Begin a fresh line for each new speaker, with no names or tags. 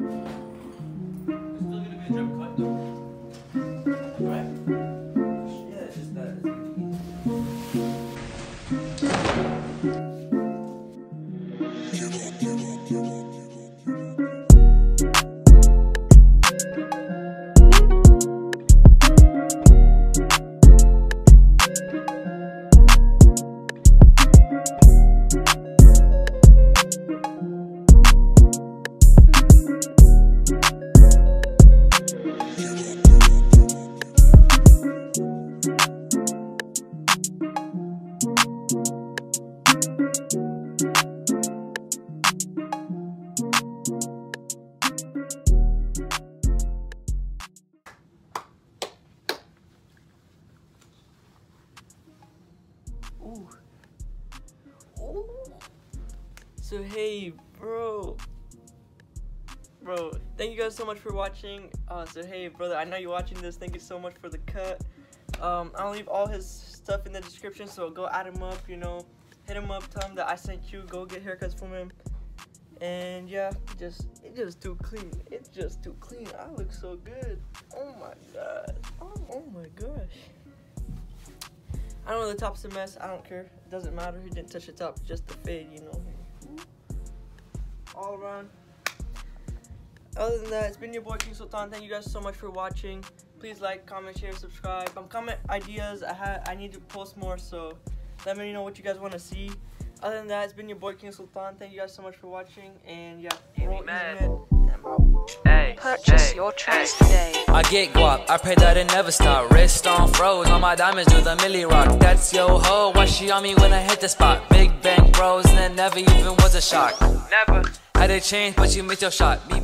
It's Ooh. Ooh. So hey, bro. Bro, thank you guys so much for watching. Uh, so hey, brother, I know you're watching this. Thank you so much for the cut. Um, I'll leave all his stuff in the description, so go add him up. You know, hit him up. Tell him that I sent you. Go get haircuts from him. And yeah, just it's just too clean. It's just too clean. I look so good. Oh my god. I don't know the top's a mess. I don't care. It doesn't matter. He didn't touch the top. Just the fade, you know. All around. Other than that, it's been your boy King Sultan. Thank you guys so much for watching. Please like, comment, share, subscribe. Um, comment ideas. I ha- I need to post more, so let me know what you guys want to see. Other than that, it's been your boy King Sultan. Thank you guys so much for watching, and yeah,
Easy
roll easy,
Purchase
hey,
your tracks
hey.
today.
I get guap, I pray that it never stop. Wrist on froze, all my diamonds do the milli rock. That's yo ho, why she on me when I hit the spot? Big bang bros, and it never even was a shock.
Never.
Had it changed, but you missed your shot. Me